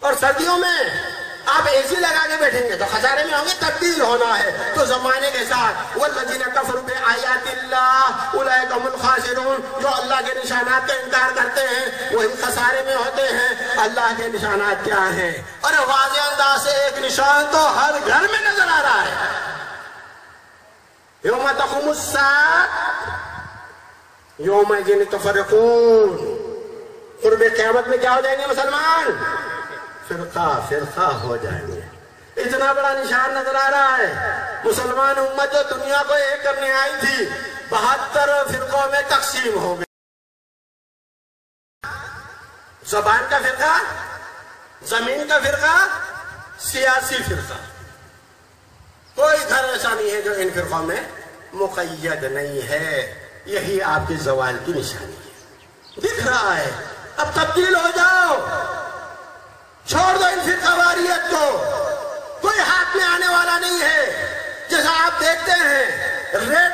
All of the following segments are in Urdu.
اور سردیوں میں آپ اے سی لگا کے بیٹھیں گے تو خسارے میں ہوں گے، تبدیل ہونا ہے۔ تو زمانے کے ساتھ والذین کفروا بآیات اللہ اولئک هم الخاسرون، جو اللہ کے نشانات کا انکار کرتے ہیں، وہی خسارے میں ہوتے ہیں۔ اللہ کے نشانات کیا ہیں؟ اور واضح انداز سے ایک نشان تو ہر گھر میں نظر آ رہا ہے۔ یوم تقوم الساعة یوم جن تفرقون قرب قیامت میں کیا ہو جائیں گے مسلمان؟ فرقہ فرقہ ہو جائیں گے۔ اتنا بڑا نشان نظر آ رہا ہے۔ مسلمان امت جو دنیا کو ایک کرنے آئی تھی، بہتر فرقوں میں تقسیم ہو گئی۔ زبان کا فرقہ، زمین کا فرقہ، سیاسی فرقہ۔ کوئی گھر ایسا نہیں ہے جو ان فرقوں میں مقید نہیں ہے۔ یہی آپ کی زوال کی نشانی ہے۔ دکھ رہا ہے۔ اب تبدیل ہو جاؤ۔ چھوڑ دو ان فرقہ واریت کو۔ کوئی ہاتھ میں آنے والا نہیں ہے۔ جیسا آپ دیکھتے ہیں، ریڈ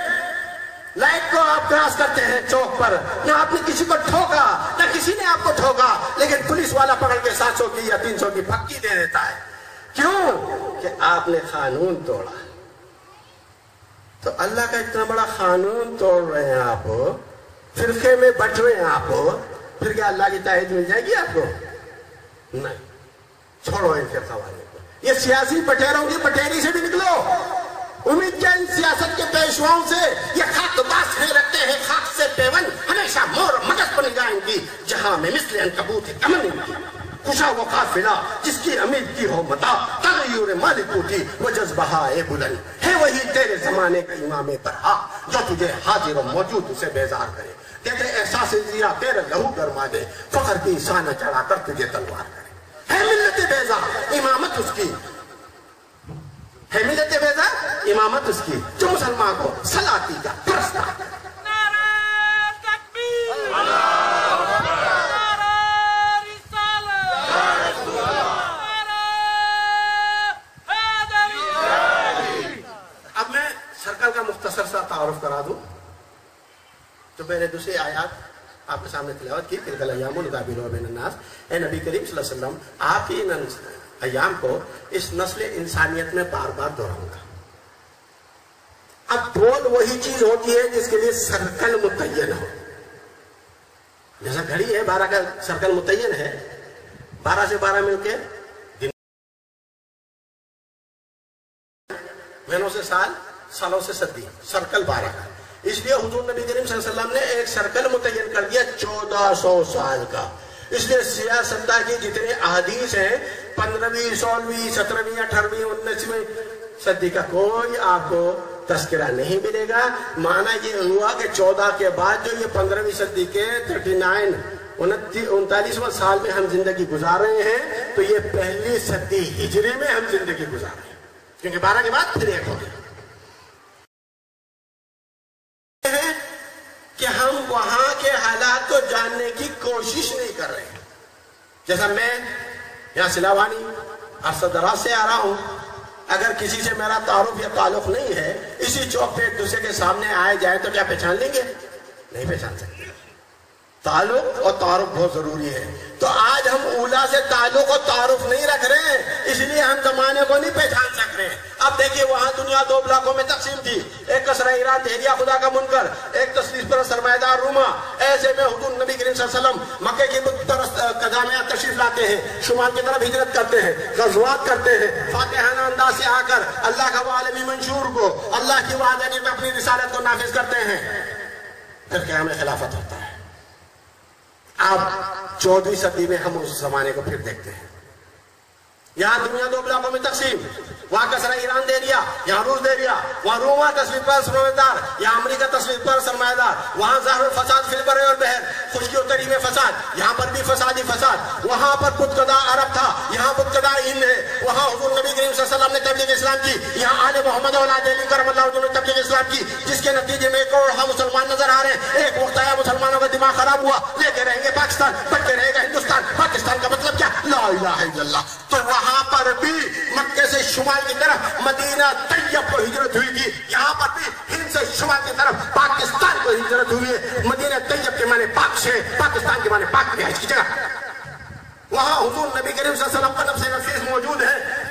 لائٹ کو آپ کراس کرتے ہیں چوک پر۔ نہ آپ نے کسی کو ٹھوکا، نہ کسی نے آپ کو ٹھوکا، لیکن پولیس والا پکڑ کے سات سو کی یا تین سو کی پکی دے دیتا ہے۔ کیوں؟ کہ آپ نے قانون توڑا۔ تو اللہ کا اتنا بڑا قانون توڑ رہے ہیں آپ۔ فرقے میں بٹ رہے ہیں آپ۔ پھر کیا اللہ کی تائید مل جائے گی آپ کو؟ نہیں۔ چھوڑو ان فرقہ والے کو۔ یہ سیاسی پٹیروں کی پٹیری سے بھی نکلو۔ امید کیا ان سیاست کے پیشواؤں سے یہ خاک باس نہیں رکھتے ہیں، خاک سے پیون، ہمیشہ مور مگز بن جائیں گی۔ جہاں میں مثل انکبوت امن ان کی خوشا وہ قافلہ، جس کی امید کی ہو متا تغیر مالکو تھی وہ جذبہ اے بلند۔ ہے وہی تیرے زمانے کا امام برہا۔ جو تجھے حاضر و موجود اسے بیزار کرے۔ تیرے احساس زیرہ تیرے لہو گرما دے، فخر کی انسانہ چڑھا کر تجھے تلوار کرے۔ ہے ملت بیزار، امامت اس کی۔ ہے ملت بیزار، امامت اس کی۔ جو مسلمان کو سلاتی کا تو میں نے دوسری آیات آپ کے سامنے تلاوت کی، تلک الایام القابل بین الناس۔ اے نبی کریم صلی اللہ علیہ وسلم، آپ ہی ان ایام کو اس نسل انسانیت میں بار بار دہراؤں گا۔ اب بول وہی چیز ہوتی ہے جس کے لیے سرکل متعین ہو۔ جیسا گھڑی ہے، بارہ کا سرکل متعین ہے۔ بارہ سے بارہ مل کے مہینوں سے سال، سالوں سے صدی۔ سرکل بارہ کا۔ اس لیے حضور نبی کریم صلی اللہ علیہ وسلم نے ایک سرکل متعین کر دیا چودہ سو سال کا۔ اس لیے سیاستہ کی جتنے احادیث ہیں، پندرہویں، سولہویں، سترہویں، اٹھارہویں، انیسویں، صدی کا کوئی آپ کو تذکرہ نہیں ملے گا۔ معنی یہ ہوا کہ چودہ کے بعد جو یہ پندرہویں صدی کے تھرٹی نائن انتالیسواں سال میں ہم زندگی گزار رہے ہیں، تو یہ پہلی صدی ہجری میں ہم زندگی گزار رہے ہیں۔ کیونکہ بارہ کے بعد پھر ایک ہو گیا ہے کہ ہم وہاں کے حالات کو جاننے کی کوشش نہیں کر رہے ہیں۔ جیسا میں یہاں سلاوانی ارسد دراز سے آ رہا ہوں، اگر کسی سے میرا تعارف یا تعلق نہیں ہے، اسی چوک پہ ایک دوسرے کے سامنے آئے جائے تو کیا پہچان لیں گے؟ نہیں پہچان سکتے۔ تعلق اور تعارف بہت ضروری ہے۔ تو آج ہم اولا سے تعلق اور تعارف نہیں رکھ رہے ہیں، اس لیے ہم زمانے کو نہیں پہچان سک رہے ہیں۔ اب دیکھیے، وہاں دنیا دو بلاکوں میں تقسیم تھی۔ ایک کسرہ ایران تحریہ خدا کا منکر۔ ایک تصویر پر سرمایہ دار روما۔ ایسے میں حضور نبی کریم صلی اللہ علیہ وسلم مکہ کی پرست قدامیات تشریف لاتے ہیں، شمال کی طرف ہجرت کرتے ہیں، غزوات کرتے ہیں، فاتحانہ انداز سے آ کر اللہ کا وہ عالمی منشور کو، اللہ کی وعدانی میں اپنی رسالت کو نافذ کرتے ہیں۔ پھر قیام خلافت ہوتا ہے۔ اب چودہویں صدی میں ہم اس زمانے کو پھر دیکھتے ہیں۔ یہاں دنیا دو بلاکوں میں تقسیم۔ وہاں کسرہ ایران دے دیا یہاں روس دے دیا وہاں روما تصویر پر سرمایہ دار یہاں امریکہ تصویر پر سرمایہ دار وہاں ظاہر الفساد فی البر اور بحر خشکی و تری میں فساد، یہاں پر بھی فسادی فساد، وہاں پر پتکدا عرب تھا، یہاں پتکدا ہند ہے، وہاں حضور نبی کریم صلی اللہ علیہ وسلم نے تبلیغ اسلام کی، یہاں آل محمد علیہ دہلی کرم اللہ علیہ نے تبلیغ اسلام کی، جس کے نتیجے میں ایک کروڑ مسلمان نظر آ رہے ہیں، ایک وقت آیا مسلمانوں کا دماغ خراب ہوا، لے کے رہیں گے پاکستان بٹ کے رہے گا ہندوستان، پاکستان کا مطلب کیا؟ لا الہ الا اللہ۔ تو وہاں پر بھی مکے سے شمال کی طرف مدینہ طیب کو ہجرت ہوئی تھی۔ یہاں پر بھی ہند سے شمال کی طرف پاکستان کو ہجرت ہوئی ہے۔ مدینہ طیب کے معنی پاک سے پاکستان کے معنی پاک میں کی جگہ۔ وہاں حضور نبی کریم صلی اللہ علیہ وسلم کا نفس نفیس موجود ہے۔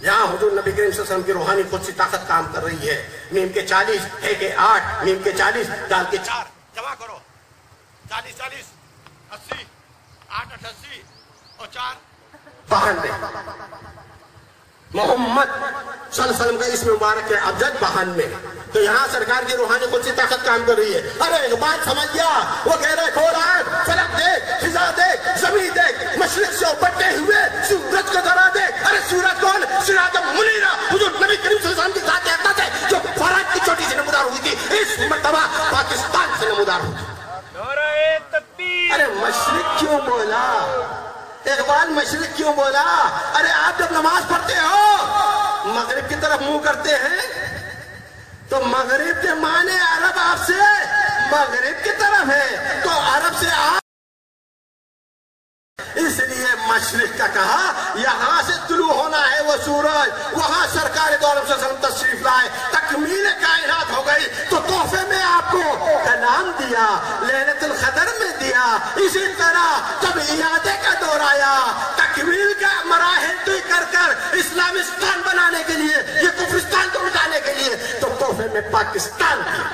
یہاں حضور نبی کریم صلی اللہ علیہ وسلم کی روحانی خود سی طاقت کام کر رہی ہے۔ میم کے چالیس ہے کے آٹھ، میم کے چالیس ڈال کے چار۔ جمع کرو۔ چالیس چالیس، اسی، آٹھ، اٹھاسی اور چار بہانوے محمد صلی اللہ علیہ وسلم کا اسم مبارک ہے ابجد بہانوے تو یہاں سرکار کی روحانی خود سی طاقت کام کر رہی ہے۔ ارے ایک بات سمجھ گیا وہ کہہ رہے کھول آئے فلک دیکھ فضا دیکھ زمین دیکھ مشرق سے اپٹے ہوئے سورج کو ذرا دیکھ۔ ارے سورج کون؟ سراج منیرہ حضور نبی کریم صلی اللہ علیہ وسلم کی ذات اقدس ہے جو فرات کی چوٹی سے نمودار ہوئی تھی اس مرتبہ پاکستان سے نمودار ہوئی۔ تھی ارے مشرق کیوں بولا اقبال مشرق کیوں بولا؟ ارے آپ جب نماز پڑھتے ہو، مغرب کی طرف منہ کرتے ہیں، تو مغرب کے معنی عرب آپ سے مغرب کی طرف ہے تو عرب سے آپ اس لیے مشرق کا کہا، یہاں سے طلوع ہونا ہے وہ سورج، وہاں سرکار دو صلی اللہ علیہ وسلم تشریف لائے، تکمیل کائنات ہو کلام دیا لینت القدر میں دیا۔ اسی طرح جب اعادے کا دور آیا تکمیل کا مراحل طے کر کر اسلامستان بنانے کے لیے، یہ کفرستان کو مٹانے کے لیے، تو تحفے میں پاکستان دیا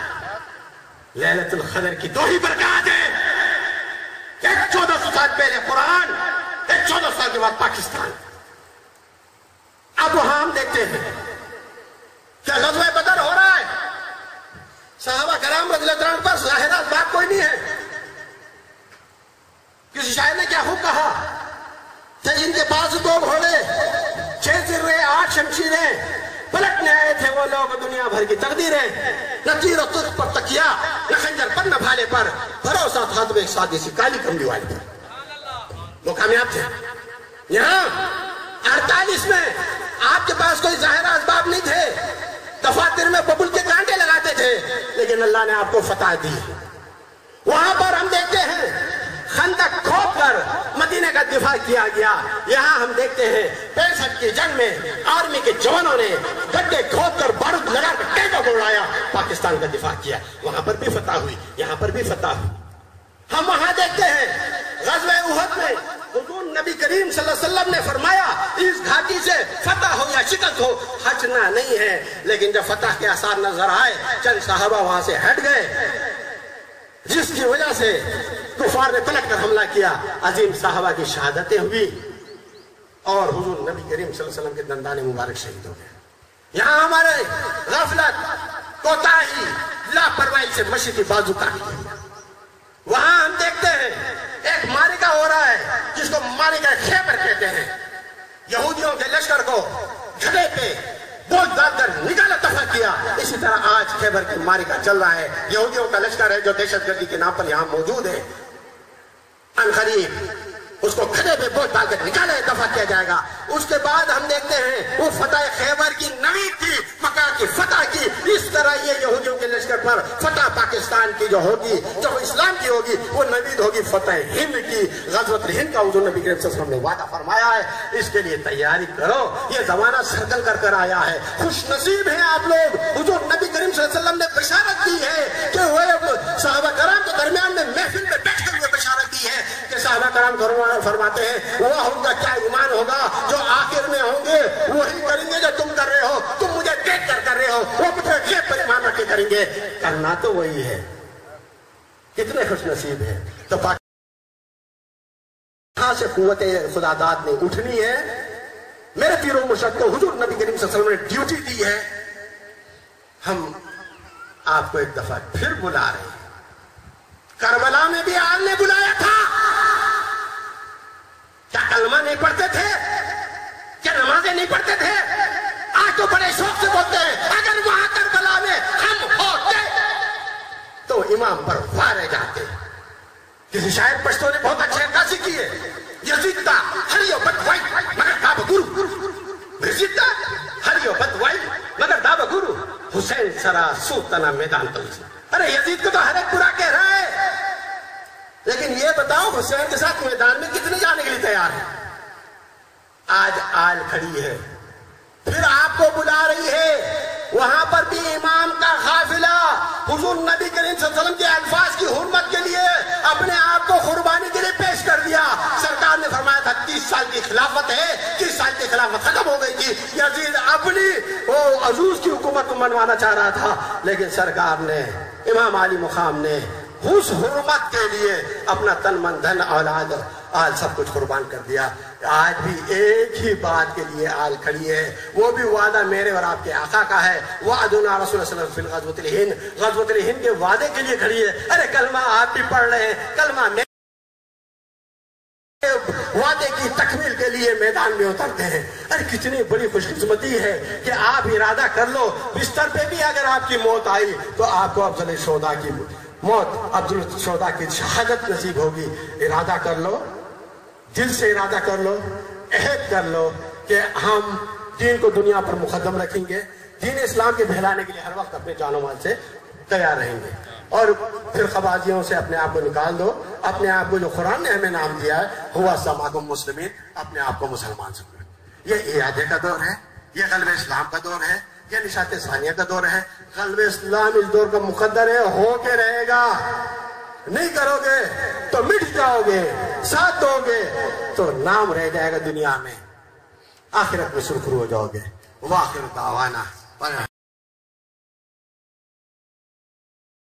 لینت القدر کی دو ہی برکات ہیں ایک چودہ سو سال پہلے قرآن، ایک چودہ سال کے بعد پاکستان۔ اب وہاں ہم دیکھتے ہیں کیا غزوہ بدر ہو رہا ہے صحابہ کرام رضی اللہ عنہ پر ظاہرہ بات کوئی نہیں ہے۔ کسی شاعر نے کیا خوب کہا؟ کہ جن کے پاس دو گھوڑے، چھ ذرے آٹھ شمشیریں پلٹنے آئے تھے وہ لوگ، دنیا بھر کی تقدیریں نہ تیر و ترک پر تکیا نہ خنجر پر نہ بھالے پر۔ بھروسہ تھا تو ایک سادی سی کالی کملی والے پر۔ وہ کامیاب تھے۔ یہاں اڑتالیس میں آپ کے پاس کوئی ظاہر اسباب نہیں تھے۔ دفاتر میں ببل کے کانٹے لگاتے تھے لیکن اللہ نے آپ کو فتح دی۔ وہاں پر ہم دیکھتے ہیں، خندق کھوپ کر مدینہ کا دفاع کیا گیا۔ یہاں ہم دیکھتے ہیں، پینسٹھ کی جنگ میں آرمی کے جوانوں نے گڈے کھوپ کر بارود لگا کر ٹینکوں کو اڑایا۔ پاکستان کا دفاع کیا۔ وہاں پر بھی فتح ہوئی، یہاں پر بھی فتح ہوئی۔ ہم وہاں دیکھتے ہیں، غزوہ احد میں حضور نبی کریم صلی اللہ علیہ وسلم نے فرمایا، اس گھاٹی سے فتح ہو یا شکست ہو ہچنا نہیں ہے۔ لیکن جب فتح کے آثار نظر آئے، چند صحابہ وہاں سے ہٹ گئے۔ جس کی وجہ سے کفار نے پلٹ کر حملہ کیا۔ عظیم صحابہ کی شہادتیں ہوئی۔ اور حضور نبی کریم صلی اللہ علیہ وسلم کے دندان مبارک شہید ہو گئے۔ یہاں ہمارے غفلت، کوتاہی، لاپرواہی سے مشرقی بازو کاٹ گئی وہاں ہم دیکھتے ہیں ایک مارکا ہو رہا مارے گئے خیبر کہتے ہیں۔ یہودیوں کے لشکر کو جھڑے پہ بہت ڈال کر نکالا، دفع کیا۔ اسی طرح آج خیبر کی گا چل رہا ہے۔ یہودیوں کا لشکر ہے جو دہشت گردی کے نام پر یہاں موجود ہے۔ انقریب اس کو کھڑے پہ بوجھ ڈال کر نکالا دفع کیا جائے گا۔ اس کے بعد ہم دیکھتے ہیں وہ فتح خیبر کی نوید کی مکہ کی فتح کی۔ اس طرح یہ یہودیوں کے لشکر پر فتح پاکستان کی جو ہوگی، جو اسلام کی ہوگی، وہ نوید ہوگی فتح ہند کی۔ غزوت ہند کا حضور نبی کریم صلی اللہ علیہ وسلم نے وعدہ فرمایا ہے، اس کے لیے تیاری کرو۔ یہ زمانہ سرکل کر کر آیا ہے۔ خوش نصیب ہیں آپ لوگ۔ حضور نبی کریم صلی اللہ علیہ وسلم نے بشارت دی ہے کہ وہ صحابہ کرام کے درمیان میں محفل میں بیٹھے صحابہ کرام فرماتے ہیں وہ ان کا کیا ایمان ہوگا؟ جو آخر میں ہوں گے، وہی کریں گے جو تم کر رہے ہو۔ تم مجھے دیکھ کر کر رہے ہو۔ وہ مجھے غیب پر ایمان رکھ کریں گے۔ کرنا تو وہی ہے۔ کتنے خوش نصیب ہیں۔ تو کہاں سے قوت خدا داد نے اٹھنی ہے۔ میرے پیرو مرشد کو حضور نبی کریم صلی اللہ علیہ وسلم نے ڈیوٹی دی ہے۔ ہم آپ کو ایک دفعہ پھر بلا رہے ہیں۔ کربلا میں بھی آل نے بلایا تھا۔ کیا کلمہ نہیں پڑھتے تھے؟ کیا نمازیں نہیں پڑھتے تھے؟ آج تو بڑے شوق سے بولتے ہیں، اگر وہاں کربلا میں ہم ہوتے، تو امام پر وارے جاتے۔ کسی شاعر پشتوں نے بہت اچھی عکاسی کی ہے یزید دا ہریو بد وائی مگر دا بگرو یزید دا ہریو بد وائی مگر دا بگرو حسین سرا سوتنا میدان تلسی ارے یزید کو تو ہر ایک برا کہہ رہا ہے۔ لیکن یہ بتاؤ حسین کے ساتھ میدان میں کتنے جانے کے لیے تیار ہے آج آل کھڑی ہے۔ پھر آپ کو بلا رہی ہے۔ وہاں پر بھی امام کا قافلہ حضور نبی کریم صلی اللہ علیہ وسلم کے الفاظ کی حرمت کے لیے اپنے آپ کو قربانی کے لیے پیش کر دیا۔ سرکار سرکار نے فرمایا تھا، تیس سال کی خلافت ہے۔ تیس سال کی خلافت ختم ہو گئی تھی۔ یزید اپنی وہ عزوز کی حکومت کو منوانا چاہ رہا تھا۔ لیکن سرکار نے، امام علی مقام نے اس حرمت کے لیے اپنا تن من دھن اولاد آل سب کچھ قربان کر دیا۔ آج بھی ایک ہی بات کے لیے آل کھڑی ہے۔ وہ بھی وعدہ میرے اور آپ کے آقا کا ہے۔ وعدنا رسول صلی اللہ علیہ وسلم فی الہند۔ غزوۃ الہند کے وعدے کے لیے کھڑی ہے۔ ارے کلمہ آپ بھی پڑھ رہے ہیں۔ کلمہ میں وعدے کی تکمیل کے لیے میدان میں اترتے ہیں۔ ارے کتنی بڑی خوش قسمتی ہے کہ آپ ارادہ کر لو۔ بستر پہ بھی اگر آپ کی موت آئی تو آپ کو افضل شودا کی موت عبد الشودا کی شہادت نصیب ہوگی۔ ارادہ کر لو، دل سے ارادہ کر لو، عہد کر لو کہ ہم دین کو دنیا پر مقدم رکھیں گے۔ دین اسلام کے بہلانے کے لیے ہر وقت اپنے جان و مال سے تیار رہیں گے۔ اور پھر خبازیوں سے اپنے آپ کو نکال دو۔ اپنے آپ کو جو قرآن نے ہمیں نام دیا ہے، ہوا سماگم مسلمین، اپنے آپ کو مسلمان سمجھو۔ یہ ارادے کا دور ہے، یہ قلب اسلام کا دور ہے۔ یہ نشات ثانیہ کا دور ہے۔ غلب اسلام اس دور کا مقدر ہے، ہو کے رہے گا۔ نہیں کرو گے تو مٹ جاؤ گے، ساتھ دو گے تو نام رہ جائے گا دنیا میں۔ آخرت میں سرخرو ہو جاؤ گے۔ وہ آخر دعوانا۔